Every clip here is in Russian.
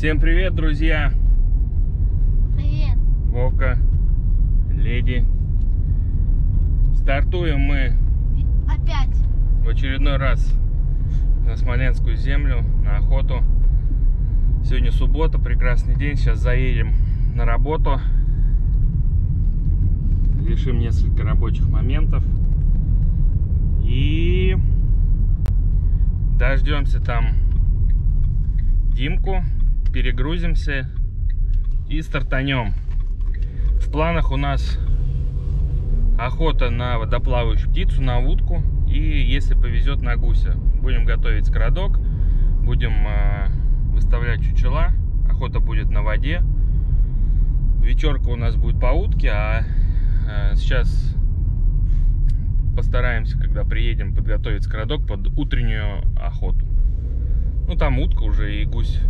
Всем привет, друзья! Привет. Вовка, леди. Стартуем мы Опять. в очередной раз на Смоленскую землю, на охоту. Сегодня суббота, прекрасный день. Сейчас заедем на работу. Решим несколько рабочих моментов. И дождемся там Димку, перегрузимся и стартанем. В планах у нас охота на водоплавающую птицу, на утку и, если повезет, на гуся. Будем готовить скородок, будем э, выставлять чучела, охота будет на воде. Вечерка у нас будет по утке, а э, сейчас постараемся, когда приедем, подготовить скородок под утреннюю охоту. Ну, там утка уже и гусь.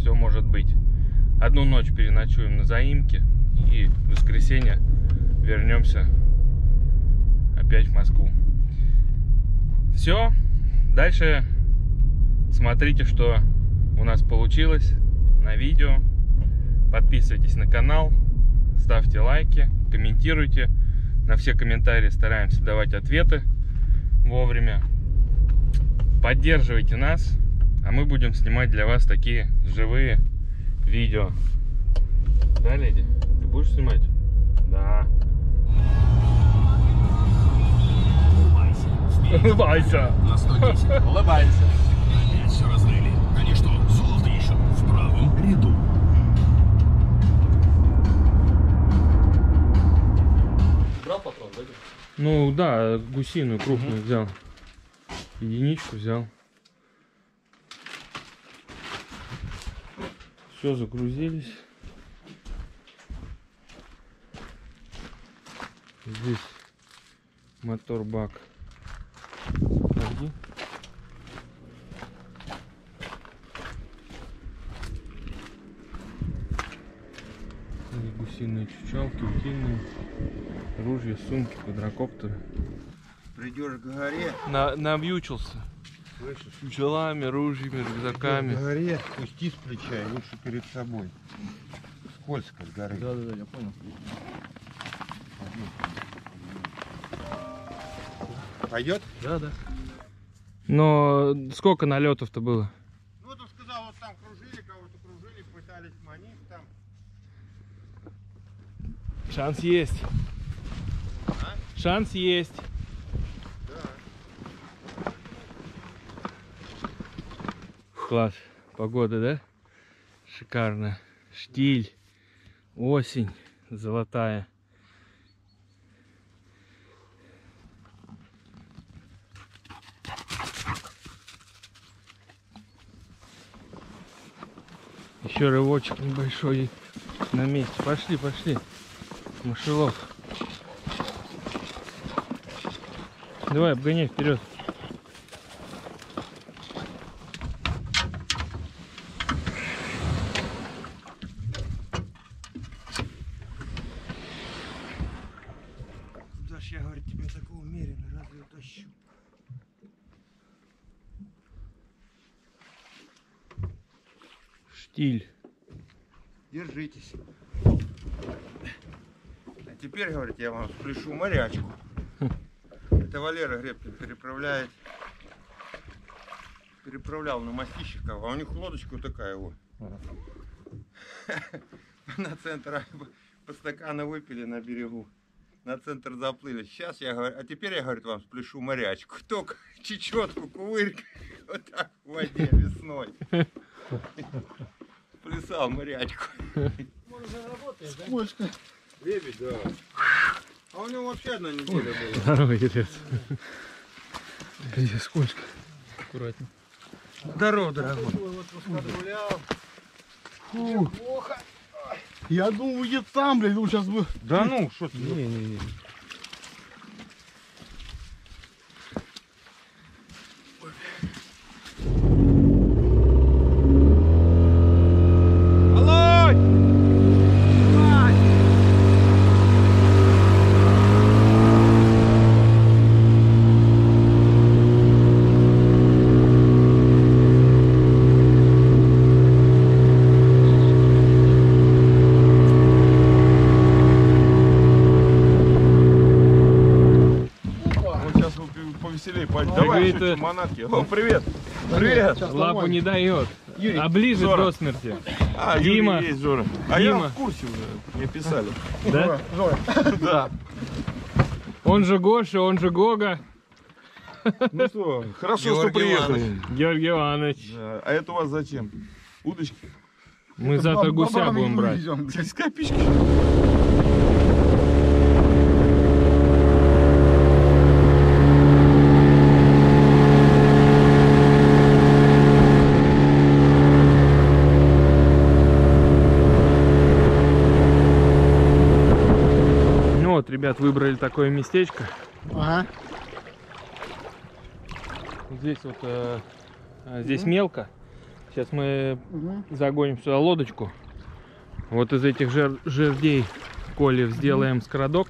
Все может быть. Одну ночь переночуем на заимке и в воскресенье вернемся опять в Москву. Все. Дальше смотрите, что у нас получилось на видео. Подписывайтесь на канал, ставьте лайки, комментируйте. На все комментарии стараемся давать ответы вовремя. Поддерживайте нас, а мы будем снимать для вас такие живые видео. Да, леди? Ты будешь снимать? Да. Улыбайся. На 110. Улыбайся. Опять все разрыли. Они что, золото ищут? В правом ряду. Брал патрон, да? Ну да, гусиную крупную взял. Единичку взял. Все, загрузились. Здесь мотор бак. Здесь гусиные чучалки, утиные, ружья, сумки, квадрокоптеры. Придешь к горе, На, навьючился. Слышишь? Чучелами, ружьями, рюкзаками. горе спусти с плеча и лучше перед собой. Скользко с горы. Да, да, да, я понял. Пойдет? Да, да. Но сколько налетов-то было? Ну, ты сказал, вот там кружили, кого-то кружили, пытались манить там. Шанс есть. А? Шанс есть. Класс. Погода, да? Шикарно. Штиль. Осень. Золотая. Еще рывочек небольшой на месте. Пошли, пошли. Мышелов. Давай, обгоняй вперед. Умеренно разве утащу? Штиль. Держитесь. А теперь, говорит, я вам спляшу морячку. Это Валера Гребкин переправляет. Переправлял на мостищиков, а у них лодочка вот такая вот. На центр а, по стакану выпили на берегу. На центр заплыли. Сейчас я говорю, а теперь я, говорит, вам спляшу морячку. Только чечетку, кувырк, вот так в воде весной. Плясал морячку. Сколько? Лебедь, да. А у него вообще одна неделя была. Здорово, Елец. Где скользко. Аккуратно. Здорово, дорогой. Я думаю, где там, блядь, он сейчас бы... Да ну, что ты? Не-не-не. Монатки. О, привет. Привет. Лапу не дает. Оближет Жора. до смерти. А, Дима. Юрий есть, Жора. А я Дима. в курсе уже, мне писали. Да? Да. Он же Гоша, он же Гога. Ну что, хорошо, что Георгий приехали. Георгий Иванович. Да. А это у вас зачем? Удочки? Мы завтра гуся будем брать. Копички. Ну вот, ребят, выбрали такое местечко. Ага. Здесь вот, э, э, здесь мелко. Сейчас мы Мгм. загоним сюда лодочку. Вот из этих жер- жердей колев сделаем скородок.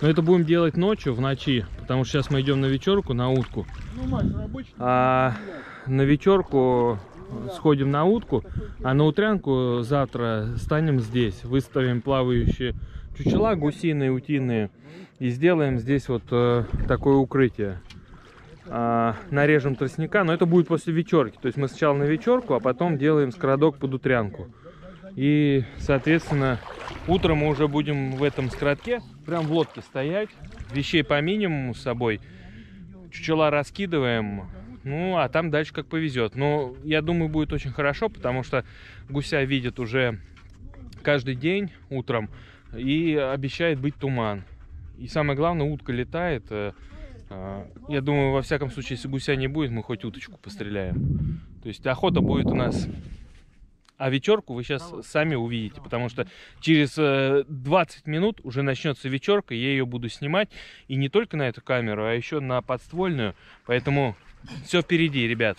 Но это будем делать ночью, в ночи, потому что сейчас мы идем на вечерку, на утку. Ну, Макс, рабочий. А на вечерку сходим на утку, а на утрянку завтра станем здесь, выставим плавающие чучела гусиные, утиные и сделаем здесь вот э, такое укрытие. А, нарежем тростника, но это будет после вечерки. То есть мы сначала на вечерку, а потом делаем скородок под утрянку. И, соответственно, утром мы уже будем в этом скородке, прям в лодке стоять, вещей по минимуму с собой, чучела раскидываем, ну, а там дальше как повезет. Но я думаю, будет очень хорошо, потому что гуся видят уже каждый день утром и обещает быть туман. И самое главное, утка летает. э, э, Я думаю, во всяком случае, если гуся не будет, мы хоть уточку постреляем. То есть охота будет у нас. А вечерку вы сейчас сами увидите, потому что через э, 20 минут уже начнется вечерка, я ее буду снимать. И не только на эту камеру, а еще на подствольную. Поэтому все впереди, ребят.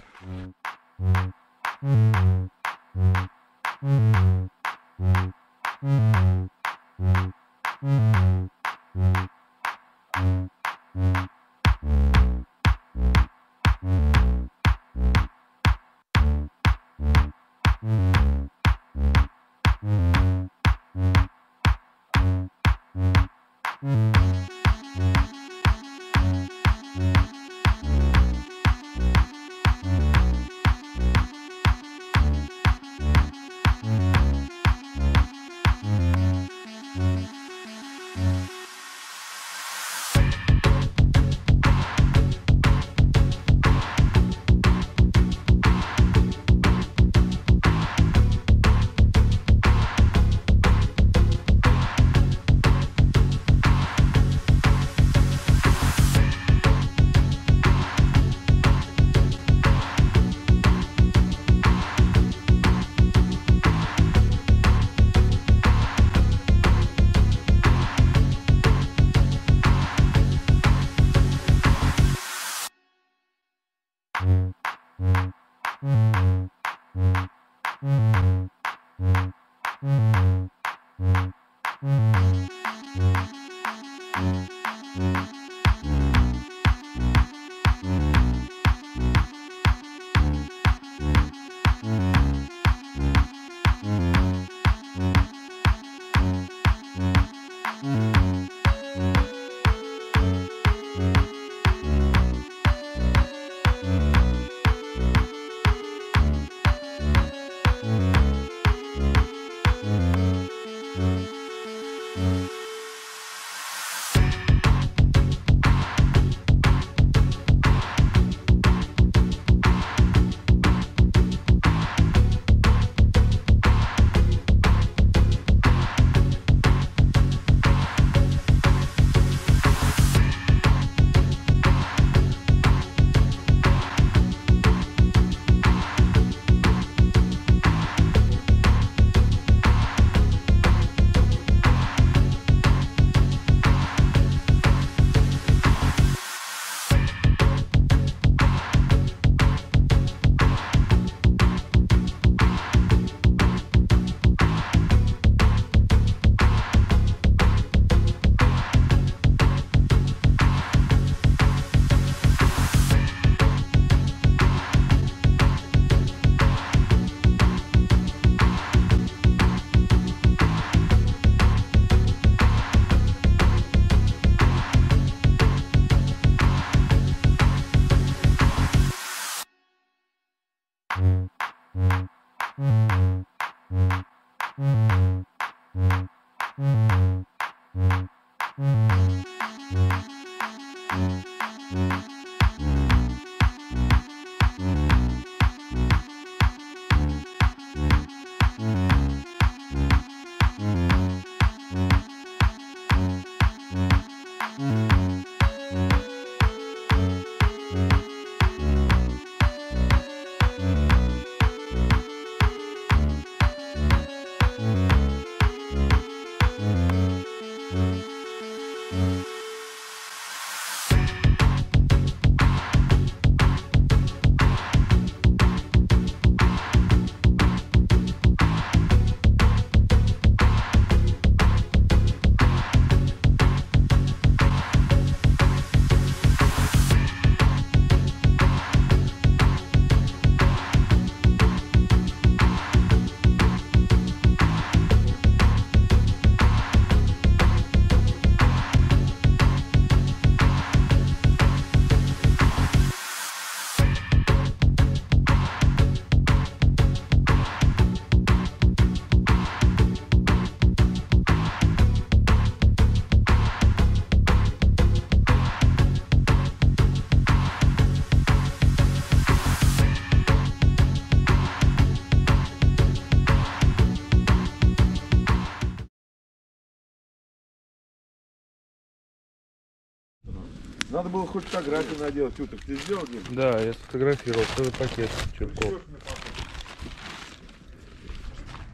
Надо было хоть фотографию наделать. Уток ты сделал, Дим? Да, я сфотографировал целый пакет черков.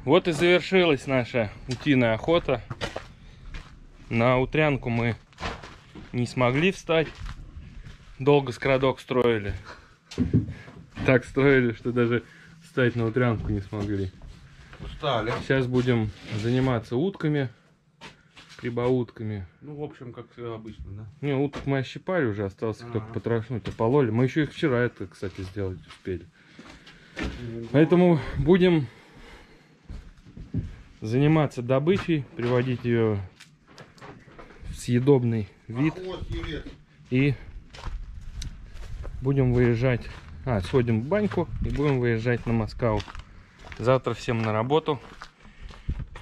Вот и завершилась наша утиная охота. На утрянку мы не смогли встать. Долго скрадок строили. Так строили, что даже встать на утрянку не смогли. Устали. Сейчас будем заниматься утками, прибаутками. Ну, в общем, как обычно, да? Не, уток мы ощипали уже, осталось их только потрошнуть, опололи. Мы еще их вчера это, кстати, сделать успели. Поэтому будем заниматься добычей, приводить ее в съедобный вид. И будем выезжать, а, сходим в баньку и будем выезжать на Москву. Завтра всем на работу.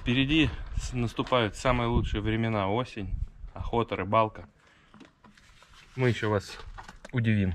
Впереди наступают самые лучшие времена осень, охота, рыбалка. Мы еще вас удивим.